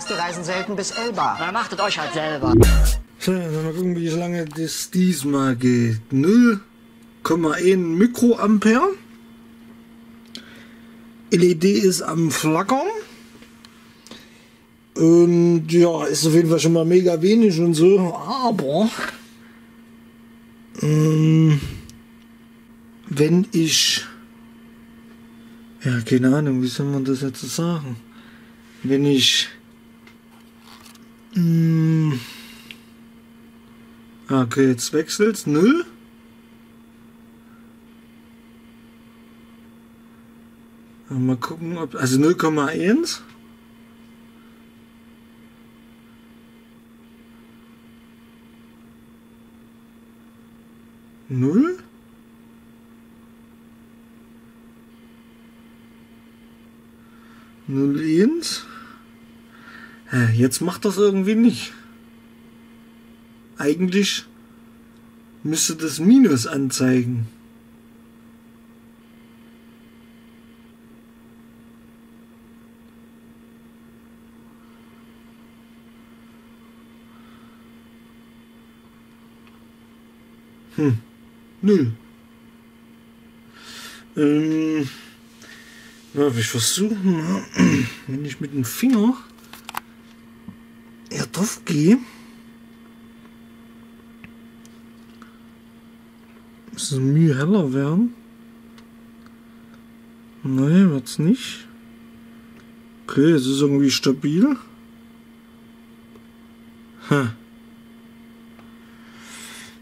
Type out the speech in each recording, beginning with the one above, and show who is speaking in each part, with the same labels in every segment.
Speaker 1: heißt, die reisen selten bis Elba.
Speaker 2: Na, macht es euch halt selber.
Speaker 3: So, dann mal gucken, wie lange das diesmal geht. 0,1 Mikroampere. LED ist am Flackern. Und ja, ist auf jeden Fall schon mal mega wenig und so. Aber ähm, wenn ich ja, keine Ahnung, wie soll man das jetzt sagen? Wenn ich mh, Okay, jetzt wechselt null. Mal gucken, ob. Also 0,1. Null? Null eins? Jetzt macht das irgendwie nicht. Eigentlich müsste das Minus anzeigen. Hm, null. Ähm, ja, ich versuchen, wenn ich mit dem Finger gehe. Muss es Mühe heller werden? Nein, wird's nicht. Okay, es ist irgendwie stabil. Ha.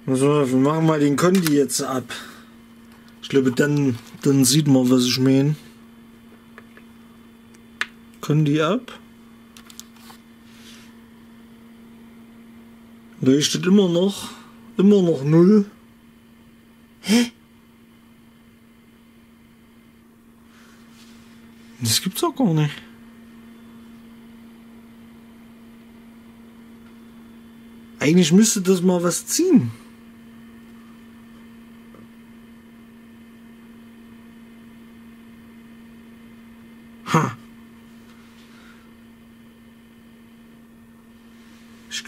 Speaker 3: Also, wir machen mal den Kondi jetzt ab. Ich glaube, dann, dann sieht man, was ich meine. Kondi ab. Leuchtet immer noch. Immer noch null. Hä? Das gibt's auch gar nicht. Eigentlich müsste das mal was ziehen. Ha. Ich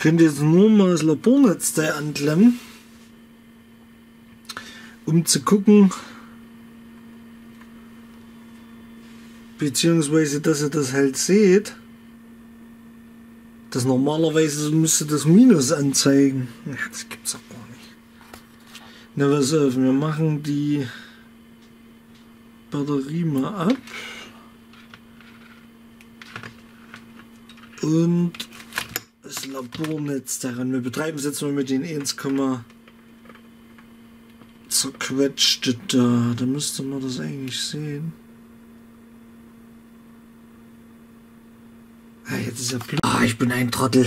Speaker 3: könnte jetzt nur mal das Labornetz da anklemmen um zu gucken, beziehungsweise dass ihr das halt seht, dass normalerweise müsste das Minus anzeigen. Das gibt's auch gar nicht. Na, was auf, wir machen die Batterie mal ab. Und das Labornetz daran. Wir betreiben es jetzt mal mit den 1, zerquetschte da. Da müsste man das eigentlich sehen. Ah, jetzt ist ja Plus. Ah, ich bin ein Trottel.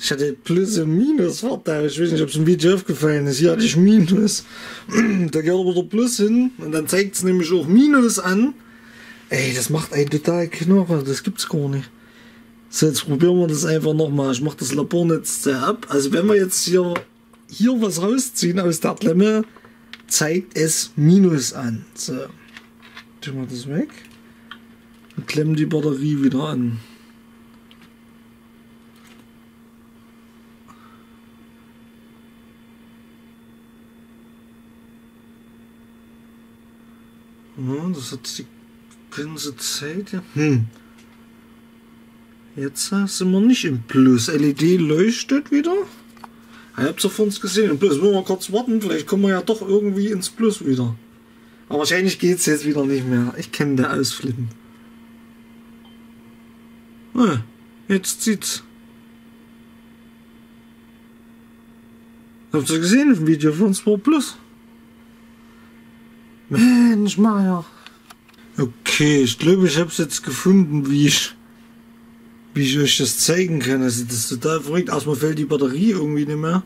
Speaker 3: Ich hatte Plus und Minus Vorteil. Ich weiß nicht, ob es im Video aufgefallen ist. Hier hatte ich Minus. da geht aber der Plus hin. Und dann zeigt es nämlich auch Minus an. Ey, das macht einen total Knochen. Das gibt's gar nicht. So, jetzt probieren wir das einfach nochmal. Ich mache das Labornetz ab. Also wenn wir jetzt hier, hier was rausziehen aus der Klemme, zeigt es Minus an. So, tun wir das weg und klemmen die Batterie wieder an. Ja, das hat die ganze Zeit. Ja. Hm. Jetzt sind wir nicht im Plus. LED leuchtet wieder. Ich hab's auf uns gesehen. Plus müssen wir kurz warten, vielleicht kommen wir ja doch irgendwie ins Plus wieder. Aber wahrscheinlich geht's jetzt wieder nicht mehr. Ich kenne der Ausflippen. Ah, jetzt zieht's. Habt ihr gesehen im Video von Sport Plus? Mensch, Maja. Okay, ich glaube, ich habe es jetzt gefunden, wie ich wie ich euch das zeigen kann. Also das ist total verrückt. Erstmal fällt die Batterie irgendwie nicht mehr.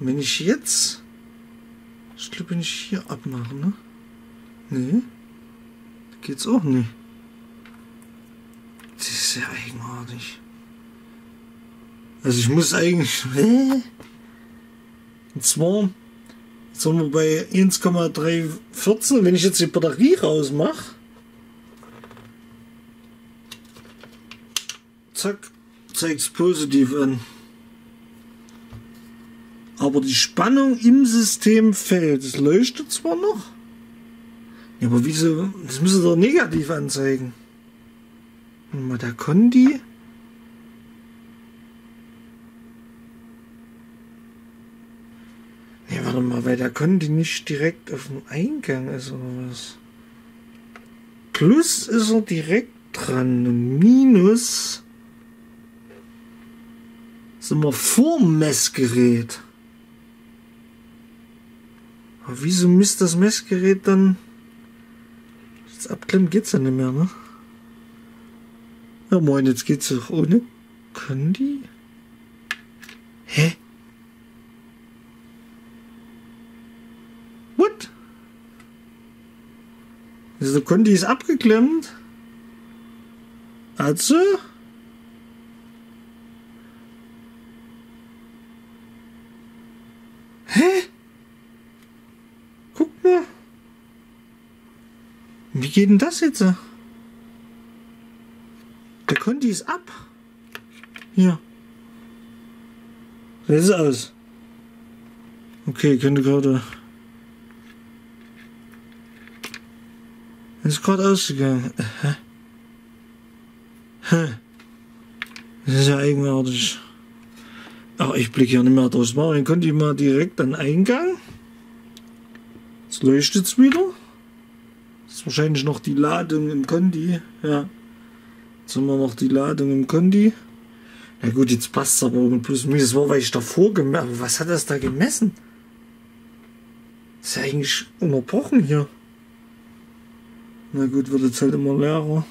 Speaker 3: Wenn ich jetzt, ich glaube, wenn ich hier abmache, ne? Nee, geht's auch nicht. Das ist sehr eigenartig. Also ich muss eigentlich, hä? Und zwar, jetzt sind wir bei 1,314. Wenn ich jetzt die Batterie rausmache, zack, zeigt positiv an. Aber die Spannung im System fällt. Es leuchtet zwar noch. Ja, aber wieso? Das müsste doch negativ anzeigen. Und mal der Kondi. Nee, warte mal, weil der Kondi nicht direkt auf dem Eingang ist oder was? Plus ist er direkt dran Minus sind wir vorm Messgerät. Aber wieso misst das Messgerät dann? Jetzt abklemmen geht's ja nicht mehr, ne? Ja moin, jetzt geht's doch ohne Kondi? Hä? What? Also Kondi ist abgeklemmt. Also? Hä? Guck mal. Wie geht denn das jetzt? Der Konti ist ab. Hier. Das ist aus. Okay, könnte gerade. Ist gerade ausgegangen. Hä? Das ist ja eigenartig. Ach, ich blicke ja nicht mehr durchs Machen. Könnt ihr mal direkt an Eingang? Jetzt leuchtet es wieder. Ist wahrscheinlich noch die Ladung im Kondi. Ja. Jetzt haben wir noch die Ladung im Kondi. Na gut, jetzt passt es aber mit plus minus. War, weil ich davor gemessen Aber was hat das da gemessen? Ist ja eigentlich unterbrochen hier. Na gut, wird jetzt halt immer leerer.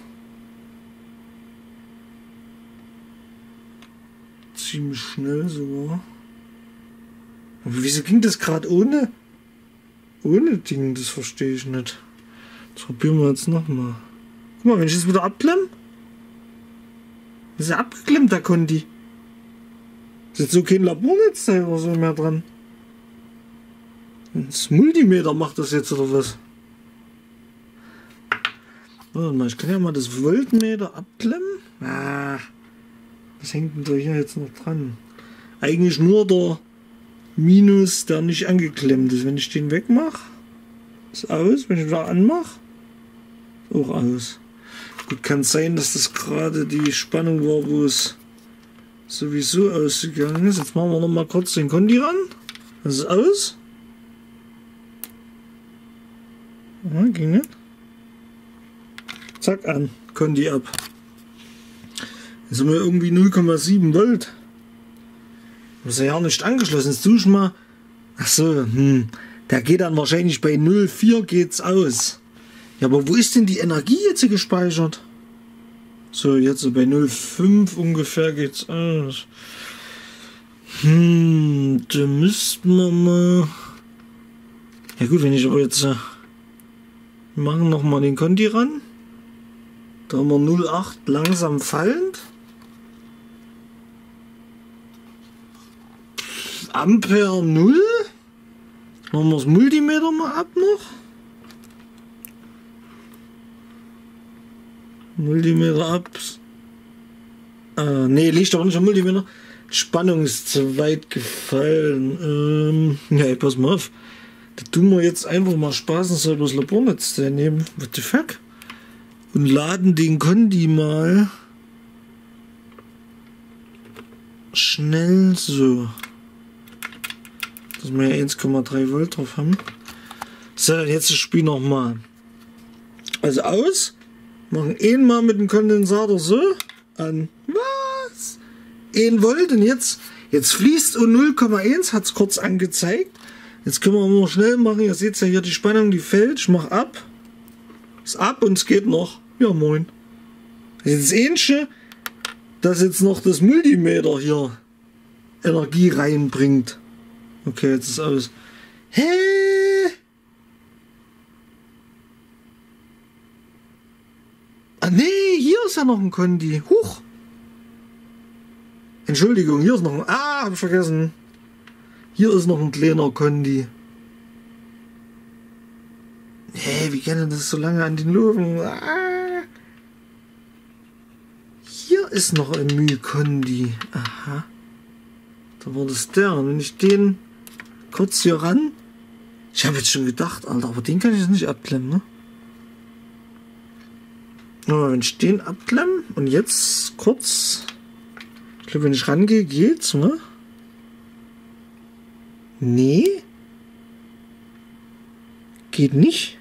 Speaker 3: ziemlich schnell sogar. Aber wieso ging das gerade ohne? Ohne Ding, das verstehe ich nicht. Das probieren wir jetzt nochmal. Guck mal, wenn ich das wieder abklemme. Das ist ja abgeklemmt, da Kondi. Ist so kein Labornetzteil oder so mehr dran. Das Multimeter macht das jetzt oder was? Warte mal, ich kann ja mal das Voltmeter abklemmen. Ah. Was hängt denn da hier jetzt noch dran? Eigentlich nur der Minus, der nicht angeklemmt ist. Wenn ich den wegmache, ist aus. Wenn ich wieder anmache, auch aus. Gut, kann sein, dass das gerade die Spannung war, wo es sowieso ausgegangen ist. Jetzt machen wir noch mal kurz den Kondi ran. Das ist aus. Ja, ging nicht. Zack an. Kondi ab. Jetzt haben wir irgendwie 0,7 Volt. Ist ja nicht angeschlossen. Jetzt tue ich mal. Ach so, hm. Der geht dann wahrscheinlich bei 0,4 geht's aus. Ja, aber wo ist denn die Energie jetzt gespeichert? So, jetzt bei 0,5 ungefähr geht's aus. Hm, da müssten wir mal. Ja gut, wenn ich aber jetzt. Äh, machen noch mal den Konti ran. Da haben wir 0,8 langsam fallend. Ampere 0. Machen wir das Multimeter mal ab noch. Multimeter ab. Äh, ne, liegt aber nicht am Multimeter. Spannung ist zu weit gefallen. Ähm, ja, pass mal auf. Da tun wir jetzt einfach mal spaßenshalber das Labornetz nehmen. What the fuck? Und laden den Kondi mal schnell so dass wir 1,3 Volt drauf haben. So, jetzt das Spiel nochmal. Also aus, machen einmal mit dem Kondensator so an. Was? 1 Volt und jetzt, jetzt fließt und 0,1 hat es kurz angezeigt. Jetzt können wir mal schnell machen. Ihr seht ja hier die Spannung, die fällt. Ich mache ab. Ist ab und es geht noch. Ja, moin. Jetzt Ähnliche, dass jetzt noch das Multimeter hier Energie reinbringt. Okay, jetzt ist alles. Hä? Ah nee, hier ist ja noch ein Kondi. Huch. Entschuldigung, hier ist noch ein. Ah, hab ich vergessen. Hier ist noch ein kleiner Kondi. Hä, wie kann das so lange an den Löwen? Ah. Hier ist noch ein Mühkondi. Aha. Da war das der. Und wenn ich den kurz hier ran. Ich habe jetzt schon gedacht, Alter, aber den kann ich jetzt nicht abklemmen, ne? Wenn ich den abklemme und jetzt kurz. Ich glaube, wenn ich rangehe, geht's, ne? Nee. Geht nicht.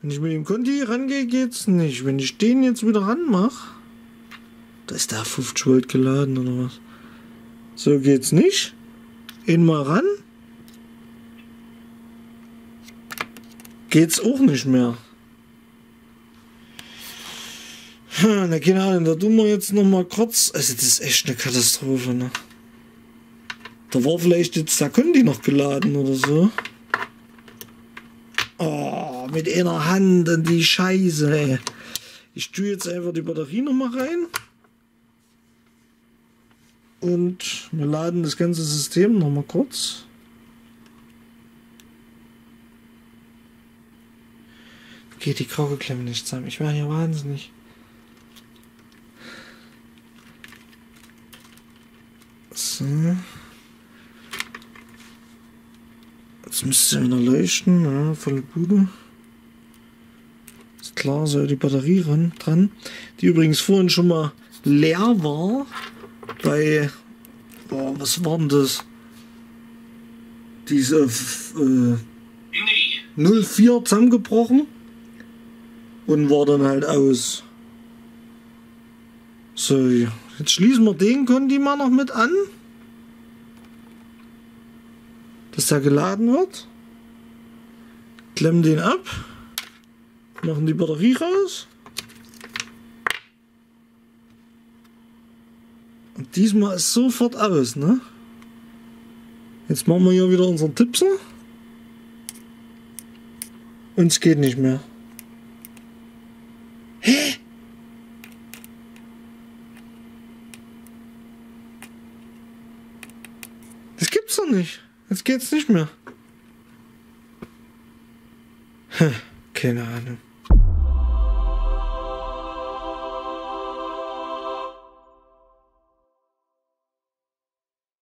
Speaker 3: Wenn ich mit dem Conti rangehe, geht's nicht. Wenn ich den jetzt wieder ranmache, da ist da 50 Volt geladen oder was. So geht's nicht. Ihn mal ran. Geht's auch nicht mehr. Na, keine Ahnung, da tun wir jetzt noch mal kurz. Also, das ist echt eine Katastrophe, ne? Da war vielleicht jetzt, da können die noch geladen oder so. Oh, mit einer Hand an die Scheiße, ey. Ich tue jetzt einfach die Batterie noch mal rein. Und wir laden das ganze System noch mal kurz. Geht die Kraugeklemme nicht zusammen. Ich wäre hier wahnsinnig. So. Jetzt müsste es wieder leuchten, ja, volle Bude. Ist klar, soll die Batterie ran, dran, die übrigens vorhin schon mal leer war. Bei, boah, was war denn das? Diese äh, 04 zusammengebrochen und war dann halt aus. So, jetzt schließen wir den Konti mal noch mit an der geladen wird. Klemmen den ab. Machen die Batterie raus. Und diesmal ist sofort aus, ne? Jetzt machen wir hier wieder unseren Tipser. Und es geht nicht mehr. Hä? Das gibt's doch nicht. Jetzt geht's nicht mehr. Keine Ahnung.